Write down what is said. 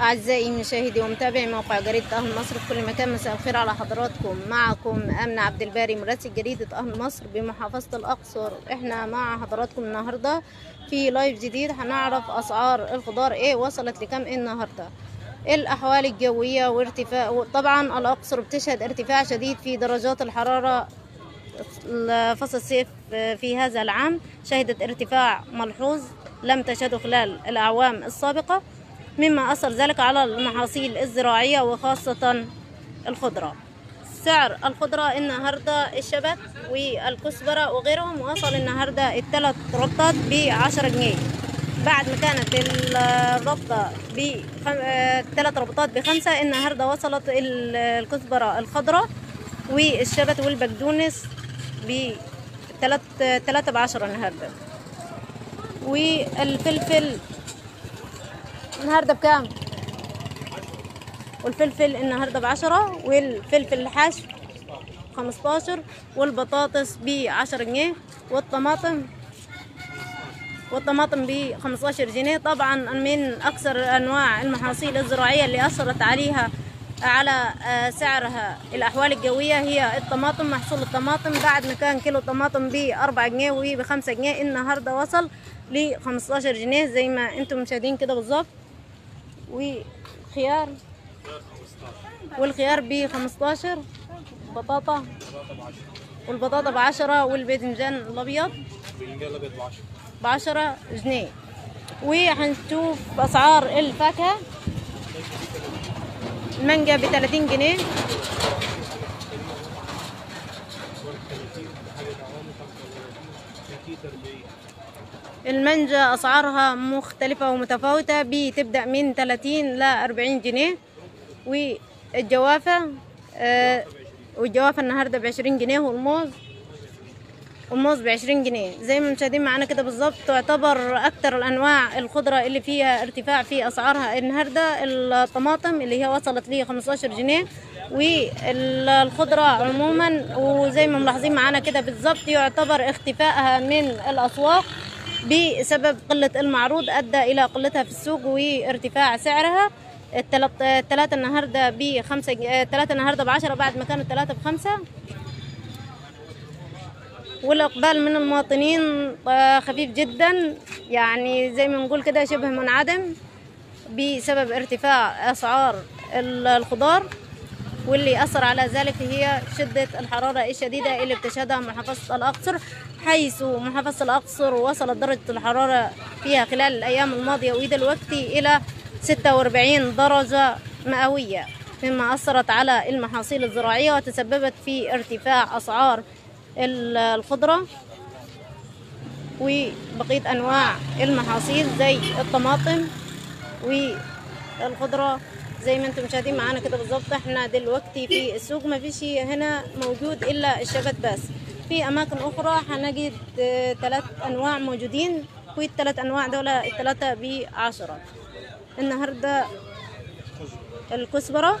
أعزائي مشاهدي ومتابعي موقع جريدة أهل مصر في كل مكان مساء الخير على حضراتكم. معكم أمنة عبد الباري مراسل جريدة أهل مصر بمحافظة الأقصر. إحنا مع حضراتكم النهاردة في لايف جديد. هنعرف أسعار الخضار إيه وصلت لكم إيه النهاردة. الأحوال الجوية وارتفاع طبعا الأقصر بتشهد ارتفاع شديد في درجات الحرارة فصل الصيف في هذا العام. شهدت ارتفاع ملحوظ لم تشهده خلال الأعوام السابقة مما أثر ذلك على المحاصيل الزراعية وخاصة الخضرة. سعر الخضرة النهاردة الشبت والكزبرة وغيرهم وصل النهاردة الثلاث ربطات بعشرة جنيه. بعد ما كانت الربطة بثلاث ربطات بخمسة النهاردة وصلت الكزبرة الخضراء والشبت والبقدونس بثلاث ثلاثة بعشرة النهاردة والفلفل النهاردة بكام؟ والفلفل النهاردة بعشرة والفلفل الحشو خمستاشر والبطاطس بعشرة جنيه والطماطم والطماطم بخمستاشر جنيه. طبعا من أكثر أنواع المحاصيل الزراعية اللي أثرت عليها على سعرها الأحوال الجوية هي الطماطم محصول الطماطم. بعد ما كان كيلو طماطم بأربعة جنيه وبخمسة جنيه النهاردة وصل لخمستاشر جنيه زي ما أنتم مشاهدين كده بالظبط. وخيار والخيار ب 15 بطاطا والبطاطا بعشرة والباذنجان الأبيض. بعشرة جنيه. وهنشوف أسعار الفاكهة. المانجا بتلاتين جنيه. المانجا أسعارها مختلفة ومتفاوتة. بتبدأ من 30 ل 40 جنيه. والجوافة آه والجوافة النهاردة بعشرين جنيه. والموز والموز بعشرين جنيه. زي ما مشاهدين معانا كده بالظبط. تعتبر أكتر الأنواع الخضرة اللي فيها ارتفاع في أسعارها النهاردة. الطماطم اللي هي وصلت لي 15 جنيه. والخضرة عموما وزي ما ملاحظين معانا كده بالظبط يعتبر اختفائها من الأسواق بسبب قلة المعروض أدى إلى قلتها في السوق وارتفاع سعرها. الثلاثة النهاردة بخمسة الثلاثة النهاردة بعشرة بعد ما كانوا الثلاثة بخمسة. والإقبال من المواطنين خفيف جدا. يعني زي ما نقول كده شبه منعدم بسبب ارتفاع أسعار الخضار واللي أثر على ذلك هي شدة الحرارة الشديدة اللي بتشهدها محافظة الأقصر حيث محافظة الأقصر وصلت درجة الحرارة فيها خلال الأيام الماضية ودلوقتي إلى 46 درجة مئوية مما أثرت على المحاصيل الزراعية وتسببت في ارتفاع أسعار الخضرة وبقية أنواع المحاصيل زي الطماطم والخضرة. زي ما أنتم مشاهدين معانا كده بالظبط إحنا دلوقتي في السوق ما فيش هنا موجود إلا الشبت بس. في أماكن أخرى هنجد ثلاث أنواع موجودين والثلاث أنواع دول الثلاثه بعشرة النهارده الكزبرة